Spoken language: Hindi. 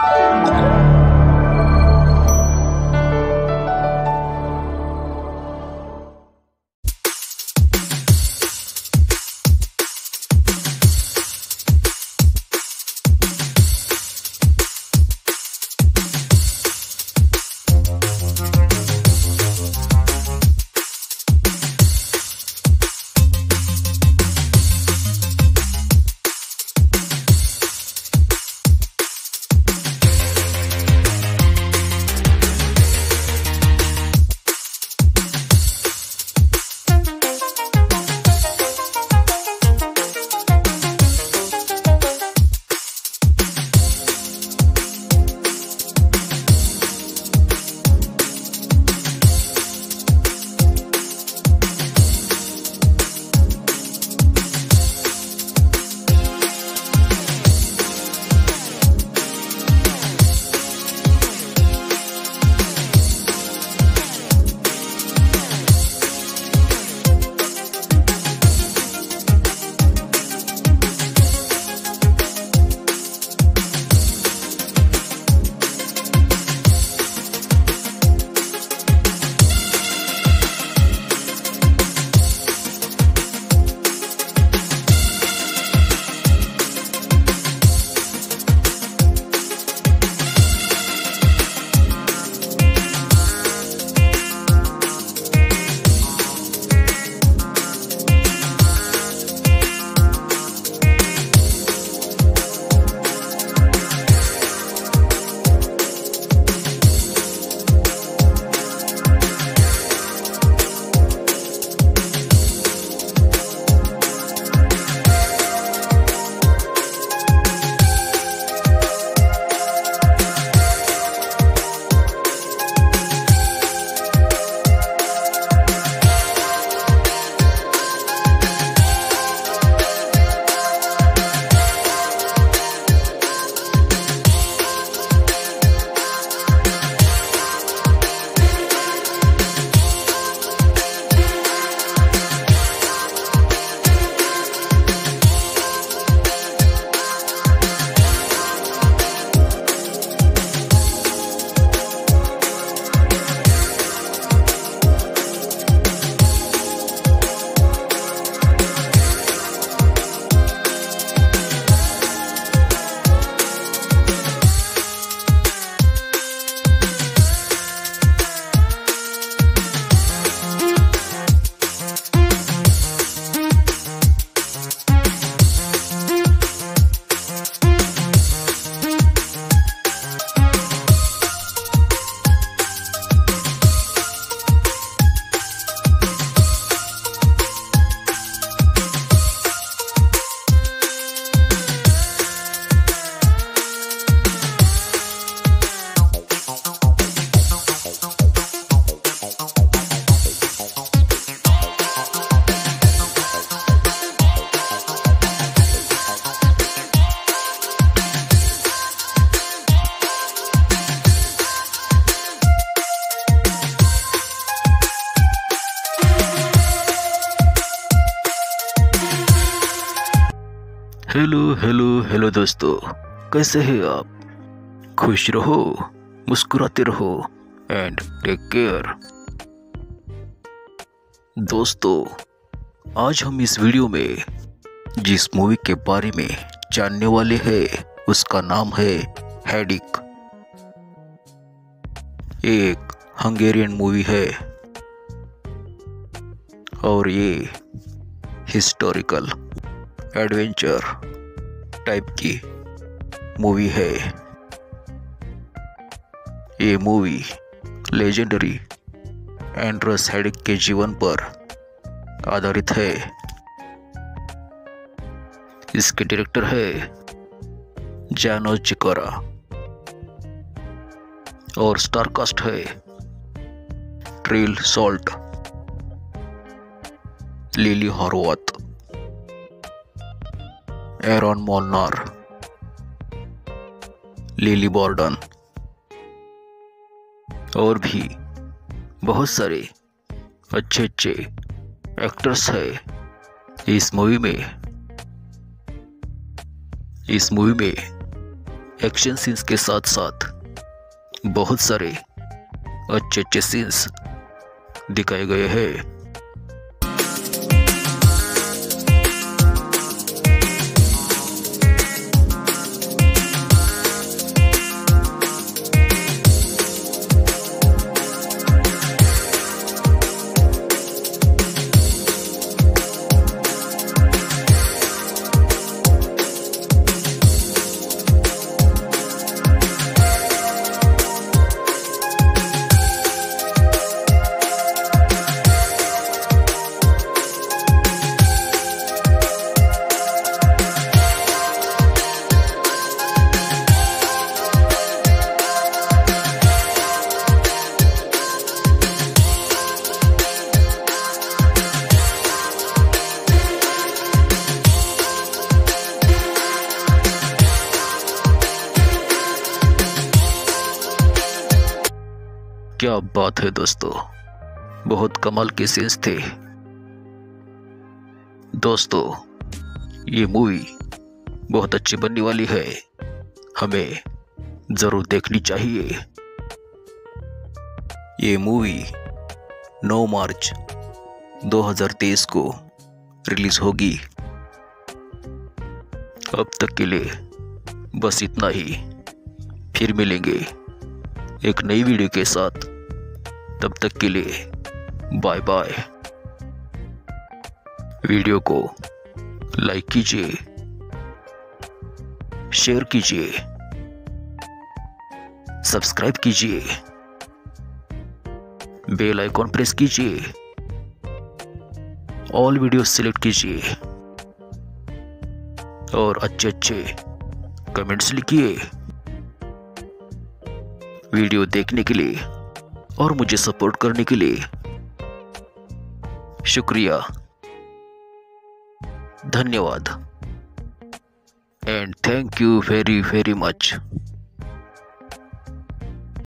you हेलो हेलो हेलो दोस्तों, कैसे हैं आप? खुश रहो, मुस्कुराते रहो एंड टेक केयर दोस्तों, आज हम इस वीडियो में, जिस मूवी के बारे में जानने वाले हैं, उसका नाम है हेडिक एक हंगेरियन मूवी है, और ये हिस्टोरिकल एडवेंचर टाइप की मूवी है। ये मूवी लेजेंडरी एंड्रस हेडिक के जीवन पर आधारित है। इसके डायरेक्टर है जानो चिकोरा और स्टारकास्ट है Trill Zsolt, Lili Horvath Aron Molnar Lili Bordan और भी बहुत सारे अच्छे अच्छे एक्टर्स है इस मूवी में। इस मूवी में एक्शन सीन्स के साथ साथ बहुत सारे अच्छे अच्छे सीन्स दिखाए गए हैं। क्या बात है दोस्तों? बहुत कमाल के सीन्स थे। दोस्तों, ये मूवी बहुत अच्छी बनने वाली है। हमें ज़रूर देखनी चाहिए। ये मूवी 9 मार्च 2023 को रिलीज़ होगी। अब तक के लिए बस इतना ही। फिर मिलेंगे। एक नई वीडियो के साथ। तब तक के लिए बाय बाय वीडियो को लाइक कीजिए, शेयर कीजिए, सब्सक्राइब कीजिए, बेल आइकॉन प्रेस कीजिए, ऑल वीडियो सिलेक्ट कीजिए, और अच्छे अच्छे कमेंट्स लिखिए। वीडियो देखने के लिए और मुझे सपोर्ट करने के लिए। शुक्रिया। धन्यवाद। And thank you very very much